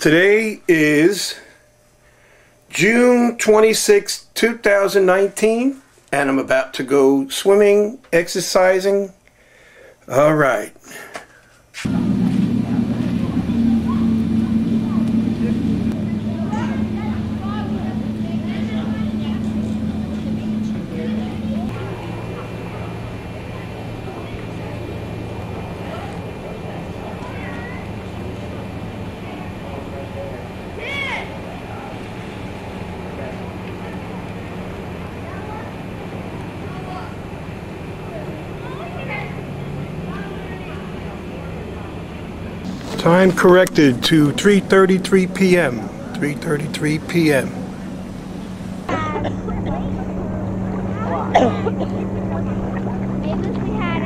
Today is June 26, 2019, and I'm about to go swimming, exercising. All right. Time corrected to 3:33 p.m. 3:33 p.m. Maybe we had